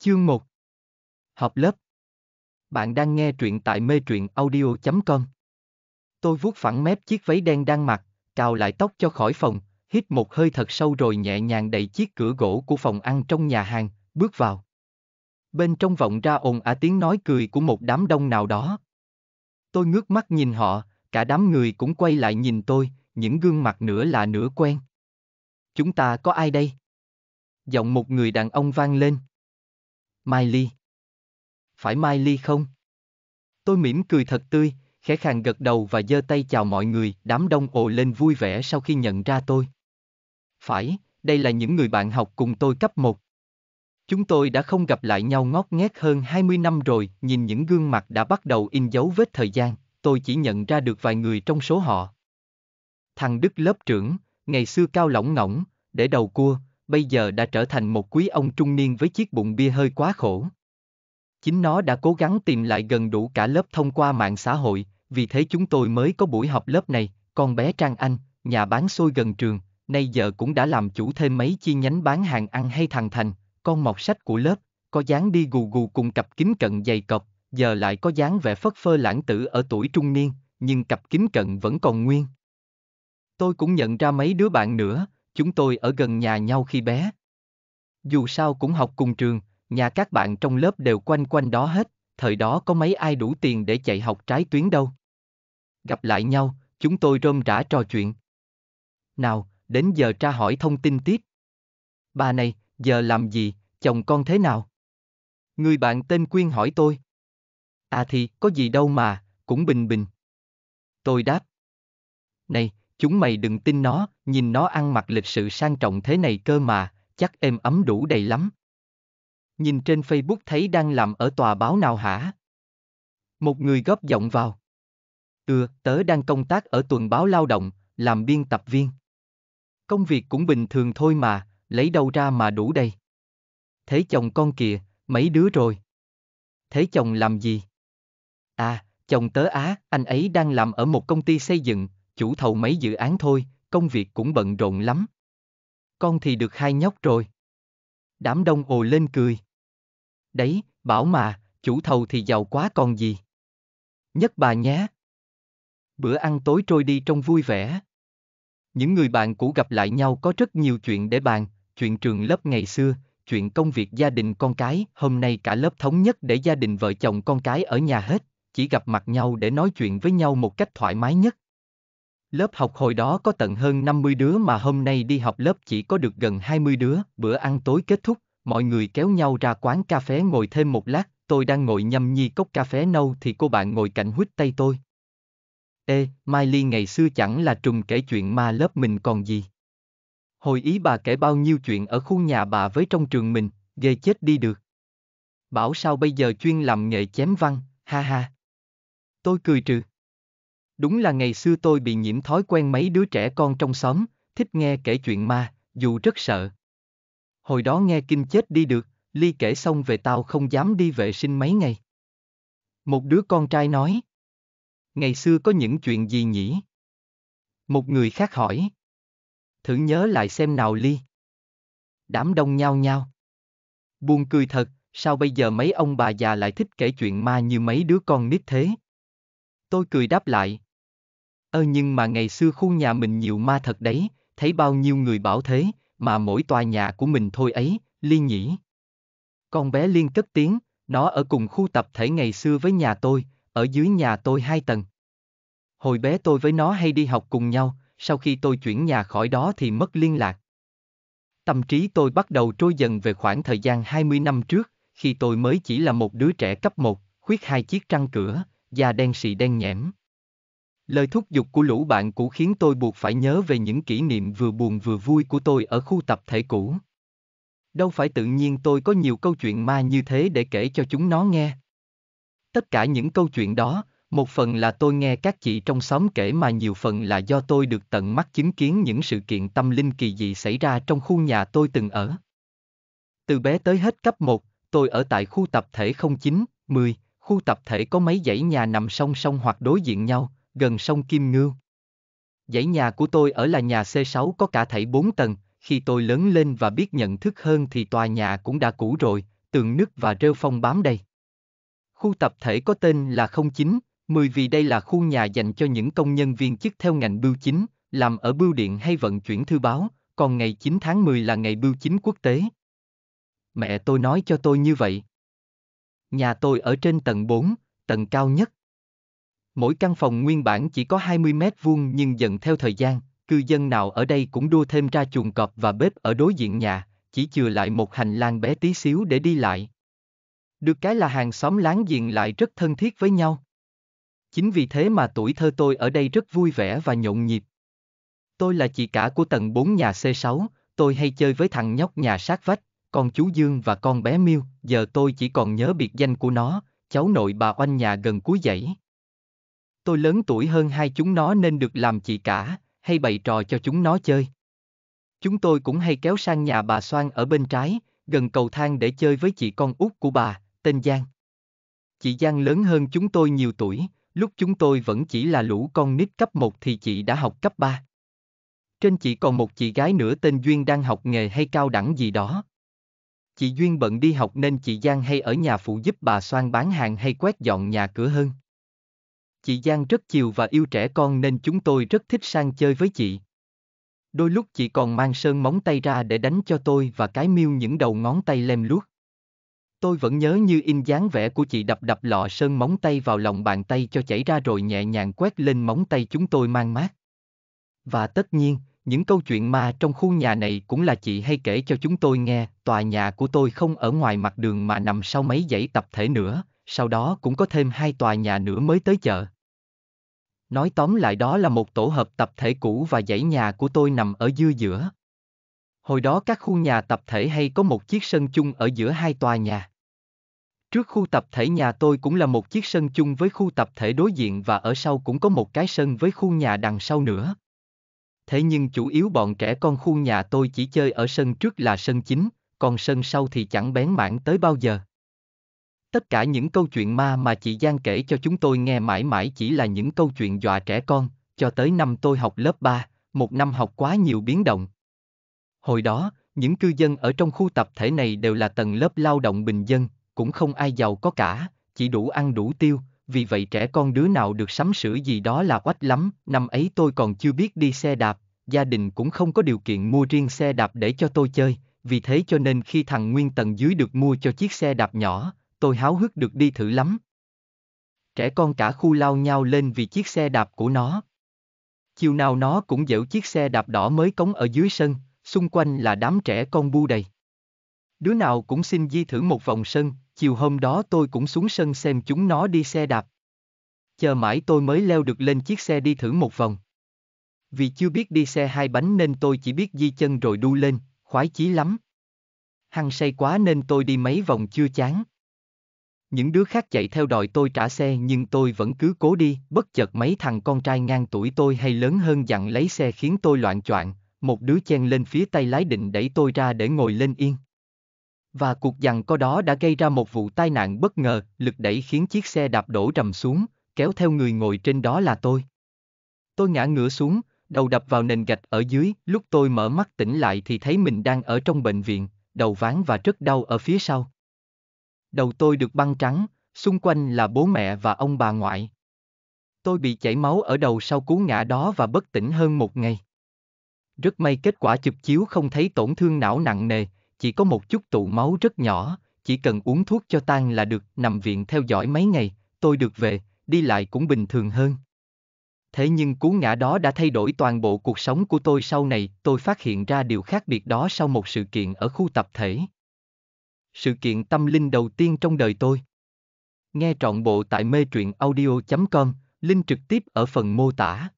Chương 1 Họp lớp Bạn đang nghe truyện tại mê truyện audio.com Tôi vuốt phẳng mép chiếc váy đen đang mặc, cào lại tóc cho khỏi phòng, hít một hơi thật sâu rồi nhẹ nhàng đẩy chiếc cửa gỗ của phòng ăn trong nhà hàng, bước vào. Bên trong vọng ra ồn ả tiếng nói cười của một đám đông nào đó. Tôi ngước mắt nhìn họ, cả đám người cũng quay lại nhìn tôi, những gương mặt nửa là nửa quen. Chúng ta có ai đây? Giọng một người đàn ông vang lên. Mai Ly. Phải Mai Ly không? Tôi mỉm cười thật tươi, khẽ khàng gật đầu và giơ tay chào mọi người, đám đông ồ lên vui vẻ sau khi nhận ra tôi. Phải, đây là những người bạn học cùng tôi cấp 1. Chúng tôi đã không gặp lại nhau ngót nghét hơn 20 năm rồi, nhìn những gương mặt đã bắt đầu in dấu vết thời gian, tôi chỉ nhận ra được vài người trong số họ. Thằng Đức lớp trưởng, ngày xưa cao lỏng ngỏng, để đầu cua, bây giờ đã trở thành một quý ông trung niên với chiếc bụng bia hơi quá khổ. Chính nó đã cố gắng tìm lại gần đủ cả lớp thông qua mạng xã hội, vì thế chúng tôi mới có buổi học lớp này, con bé Trang Anh, nhà bán xôi gần trường, nay giờ cũng đã làm chủ thêm mấy chi nhánh bán hàng ăn hay thằng Thành, con mọt sách của lớp, có dáng đi gù gù cùng cặp kính cận dày cọc, giờ lại có dáng vẻ phất phơ lãng tử ở tuổi trung niên, nhưng cặp kính cận vẫn còn nguyên. Tôi cũng nhận ra mấy đứa bạn nữa, chúng tôi ở gần nhà nhau khi bé. Dù sao cũng học cùng trường, nhà các bạn trong lớp đều quanh quanh đó hết, thời đó có mấy ai đủ tiền để chạy học trái tuyến đâu. Gặp lại nhau, chúng tôi rôm rã trò chuyện. Nào, đến giờ tra hỏi thông tin tiếp. Bà này, giờ làm gì, chồng con thế nào? Người bạn tên Quyên hỏi tôi. À thì, có gì đâu mà, cũng bình bình. Tôi đáp. Này, chúng mày đừng tin nó, nhìn nó ăn mặc lịch sự sang trọng thế này cơ mà, chắc êm ấm đủ đầy lắm. Nhìn trên Facebook thấy đang làm ở tòa báo nào hả? Một người góp giọng vào. Ừ, tớ đang công tác ở tuần báo lao động, làm biên tập viên. Công việc cũng bình thường thôi mà, lấy đâu ra mà đủ đầy? Thế chồng con kìa, mấy đứa rồi. Thế chồng làm gì? À, chồng tớ á, anh ấy đang làm ở một công ty xây dựng, chủ thầu mấy dự án thôi, công việc cũng bận rộn lắm. Con thì được hai nhóc rồi. Đám đông ồ lên cười. Đấy, bảo mà, chủ thầu thì giàu quá còn gì. Nhất bà nhé. Bữa ăn tối trôi đi trong vui vẻ. Những người bạn cũ gặp lại nhau có rất nhiều chuyện để bàn, chuyện trường lớp ngày xưa, chuyện công việc gia đình con cái, hôm nay cả lớp thống nhất để gia đình vợ chồng con cái ở nhà hết, chỉ gặp mặt nhau để nói chuyện với nhau một cách thoải mái nhất. Lớp học hồi đó có tận hơn 50 đứa mà hôm nay đi học lớp chỉ có được gần 20 đứa, bữa ăn tối kết thúc, mọi người kéo nhau ra quán cà phê ngồi thêm một lát, tôi đang ngồi nhâm nhi cốc cà phê nâu thì cô bạn ngồi cạnh huýt tay tôi. Ê, Mai Ly ngày xưa chẳng là trùng kể chuyện ma lớp mình còn gì. Hồi ý bà kể bao nhiêu chuyện ở khu nhà bà với trong trường mình, ghê chết đi được. Bảo sao bây giờ chuyên làm nghệ chém văn, ha ha. Tôi cười trừ. Đúng là ngày xưa tôi bị nhiễm thói quen mấy đứa trẻ con trong xóm, thích nghe kể chuyện ma, dù rất sợ. Hồi đó nghe kinh chết đi được, Ly kể xong về tao không dám đi vệ sinh mấy ngày. Một đứa con trai nói. Ngày xưa có những chuyện gì nhỉ? Một người khác hỏi. Thử nhớ lại xem nào Ly. Đám đông nhao nhao. Buồn cười thật, sao bây giờ mấy ông bà già lại thích kể chuyện ma như mấy đứa con nít thế? Tôi cười đáp lại. Ơ nhưng mà ngày xưa khu nhà mình nhiều ma thật đấy, thấy bao nhiêu người bảo thế, mà mỗi tòa nhà của mình thôi ấy, Liên nhỉ. Con bé Liên cất tiếng, nó ở cùng khu tập thể ngày xưa với nhà tôi, ở dưới nhà tôi hai tầng. Hồi bé tôi với nó hay đi học cùng nhau, sau khi tôi chuyển nhà khỏi đó thì mất liên lạc. Tâm trí tôi bắt đầu trôi dần về khoảng thời gian 20 năm trước, khi tôi mới chỉ là một đứa trẻ cấp 1, khuyết hai chiếc răng cửa, da đen xì đen nhẽm. Lời thúc giục của lũ bạn cũ khiến tôi buộc phải nhớ về những kỷ niệm vừa buồn vừa vui của tôi ở khu tập thể cũ. Đâu phải tự nhiên tôi có nhiều câu chuyện ma như thế để kể cho chúng nó nghe. Tất cả những câu chuyện đó, một phần là tôi nghe các chị trong xóm kể mà nhiều phần là do tôi được tận mắt chứng kiến những sự kiện tâm linh kỳ dị xảy ra trong khu nhà tôi từng ở. Từ bé tới hết cấp 1, tôi ở tại khu tập thể 09, 10, khu tập thể có mấy dãy nhà nằm song song hoặc đối diện nhau, gần sông Kim Ngưu. Dãy nhà của tôi ở là nhà C6 có cả thảy 4 tầng, khi tôi lớn lên và biết nhận thức hơn thì tòa nhà cũng đã cũ rồi, tường nứt và rêu phong bám đầy. Khu tập thể có tên là 09, 10 vì đây là khu nhà dành cho những công nhân viên chức theo ngành bưu chính, làm ở bưu điện hay vận chuyển thư báo, còn ngày 9 tháng 10 là ngày bưu chính quốc tế. Mẹ tôi nói cho tôi như vậy. Nhà tôi ở trên tầng 4, tầng cao nhất. Mỗi căn phòng nguyên bản chỉ có 20 mét vuông nhưng dần theo thời gian, cư dân nào ở đây cũng đua thêm ra chuồng cọp và bếp ở đối diện nhà, chỉ chừa lại một hành lang bé tí xíu để đi lại. Được cái là hàng xóm láng giềng lại rất thân thiết với nhau. Chính vì thế mà tuổi thơ tôi ở đây rất vui vẻ và nhộn nhịp. Tôi là chị cả của tầng 4 nhà C6, tôi hay chơi với thằng nhóc nhà sát vách, con chú Dương và con bé Miêu, giờ tôi chỉ còn nhớ biệt danh của nó, cháu nội bà oanh nhà gần cuối dãy. Tôi lớn tuổi hơn hai chúng nó nên được làm chị cả, hay bày trò cho chúng nó chơi. Chúng tôi cũng hay kéo sang nhà bà Soan ở bên trái, gần cầu thang để chơi với chị con út của bà, tên Giang. Chị Giang lớn hơn chúng tôi nhiều tuổi, lúc chúng tôi vẫn chỉ là lũ con nít cấp 1 thì chị đã học cấp 3. Trên chị còn một chị gái nữa tên Duyên đang học nghề hay cao đẳng gì đó. Chị Duyên bận đi học nên chị Giang hay ở nhà phụ giúp bà Soan bán hàng hay quét dọn nhà cửa hơn. Chị Giang rất chiều và yêu trẻ con nên chúng tôi rất thích sang chơi với chị. Đôi lúc chị còn mang sơn móng tay ra để đánh cho tôi và cái miêu những đầu ngón tay lem luốt. Tôi vẫn nhớ như in dáng vẽ của chị đập đập lọ sơn móng tay vào lòng bàn tay cho chảy ra rồi nhẹ nhàng quét lên móng tay chúng tôi mang mát. Và tất nhiên, những câu chuyện ma trong khu nhà này cũng là chị hay kể cho chúng tôi nghe, tòa nhà của tôi không ở ngoài mặt đường mà nằm sau mấy dãy tập thể nữa, sau đó cũng có thêm hai tòa nhà nữa mới tới chợ. Nói tóm lại đó là một tổ hợp tập thể cũ và dãy nhà của tôi nằm ở dưa giữa. Hồi đó các khu nhà tập thể hay có một chiếc sân chung ở giữa hai tòa nhà. Trước khu tập thể nhà tôi cũng là một chiếc sân chung với khu tập thể đối diện và ở sau cũng có một cái sân với khu nhà đằng sau nữa. Thế nhưng chủ yếu bọn trẻ con khu nhà tôi chỉ chơi ở sân trước là sân chính, còn sân sau thì chẳng bén mảng tới bao giờ. Tất cả những câu chuyện ma mà chị Giang kể cho chúng tôi nghe mãi mãi chỉ là những câu chuyện dọa trẻ con, cho tới năm tôi học lớp 3, một năm học quá nhiều biến động. Hồi đó, những cư dân ở trong khu tập thể này đều là tầng lớp lao động bình dân, cũng không ai giàu có cả, chỉ đủ ăn đủ tiêu, vì vậy trẻ con đứa nào được sắm sửa gì đó là oách lắm, năm ấy tôi còn chưa biết đi xe đạp, gia đình cũng không có điều kiện mua riêng xe đạp để cho tôi chơi, vì thế cho nên khi thằng Nguyên tầng dưới được mua cho chiếc xe đạp nhỏ, tôi háo hức được đi thử lắm. Trẻ con cả khu lao nhau lên vì chiếc xe đạp của nó. Chiều nào nó cũng dễu chiếc xe đạp đỏ mới cống ở dưới sân, xung quanh là đám trẻ con bu đầy. Đứa nào cũng xin di thử một vòng sân, chiều hôm đó tôi cũng xuống sân xem chúng nó đi xe đạp. Chờ mãi tôi mới leo được lên chiếc xe đi thử một vòng. Vì chưa biết đi xe hai bánh nên tôi chỉ biết di chân rồi đu lên, khoái chí lắm. Hăng say quá nên tôi đi mấy vòng chưa chán. Những đứa khác chạy theo đòi tôi trả xe nhưng tôi vẫn cứ cố đi, bất chợt mấy thằng con trai ngang tuổi tôi hay lớn hơn dặn lấy xe khiến tôi loạn choạng, một đứa chen lên phía tay lái định đẩy tôi ra để ngồi lên yên. Và cuộc giằng co đó đã gây ra một vụ tai nạn bất ngờ, lực đẩy khiến chiếc xe đạp đổ trầm xuống, kéo theo người ngồi trên đó là tôi. Tôi ngã ngửa xuống, đầu đập vào nền gạch ở dưới, lúc tôi mở mắt tỉnh lại thì thấy mình đang ở trong bệnh viện, đầu ván và rất đau ở phía sau. Đầu tôi được băng trắng, xung quanh là bố mẹ và ông bà ngoại. Tôi bị chảy máu ở đầu sau cú ngã đó và bất tỉnh hơn một ngày. Rất may kết quả chụp chiếu không thấy tổn thương não nặng nề, chỉ có một chút tụ máu rất nhỏ, chỉ cần uống thuốc cho tan là được, nằm viện theo dõi mấy ngày, tôi được về, đi lại cũng bình thường hơn. Thế nhưng cú ngã đó đã thay đổi toàn bộ cuộc sống của tôi sau này, tôi phát hiện ra điều khác biệt đó sau một sự kiện ở khu tập thể. Sự kiện tâm linh đầu tiên trong đời tôi. Nghe trọn bộ tại mê truyện audio.com, link trực tiếp ở phần mô tả.